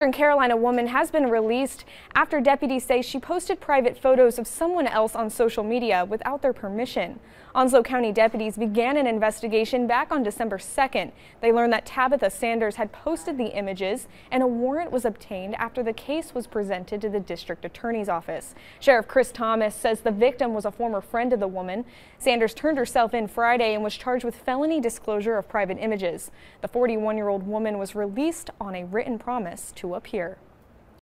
In Carolina, woman has been released after deputies say she posted private photos of someone else on social media without their permission. Onslow County deputies began an investigation back on December 2nd. They learned that Tabitha Sanders had posted the images and a warrant was obtained after the case was presented to the district attorney's office. Sheriff Chris Thomas says the victim was a former friend of the woman. Sanders turned herself in Friday and was charged with felony disclosure of private images. The 41 year old woman was released on a written promise to appear.